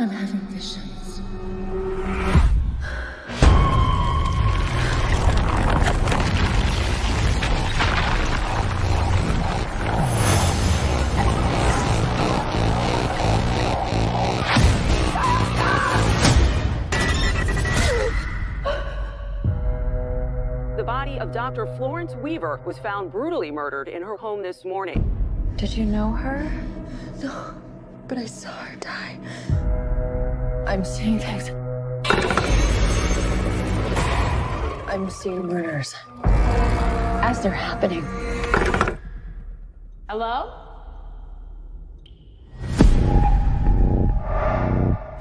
I'm having visions. The body of Dr. Florence Weaver was found brutally murdered in her home this morning. Did you know her? No, but I saw her die. I'm seeing things. I'm seeing murders as they're happening. Hello?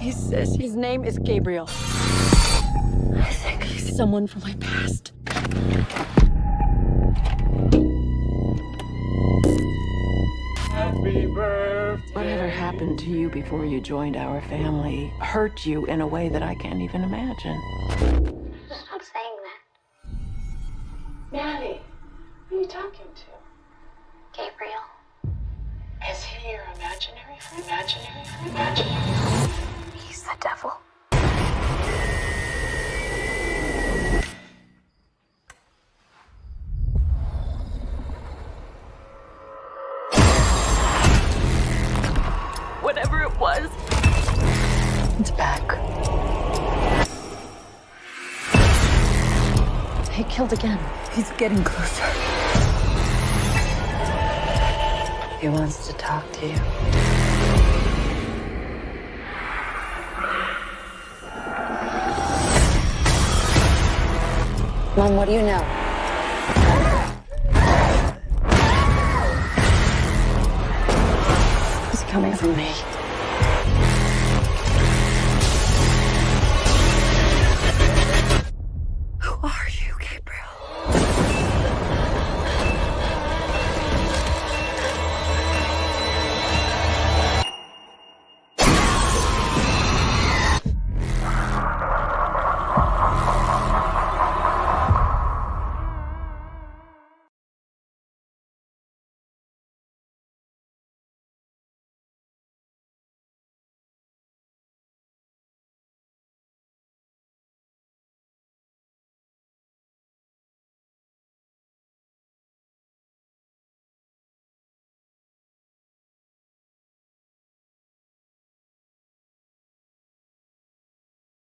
He says his name is Gabriel. I think he's someone from my past. Whatever happened to you before you joined our family hurt you in a way that I can't even imagine. Stop saying that. Maddie, who are you talking to? Gabriel. Is he your imaginary friend? Imaginary friend? Imaginary friend? He's the devil. Back. He killed again. He's getting closer. He wants to talk to you. Mom, what do you know? He's coming for me. are you, Gabriel?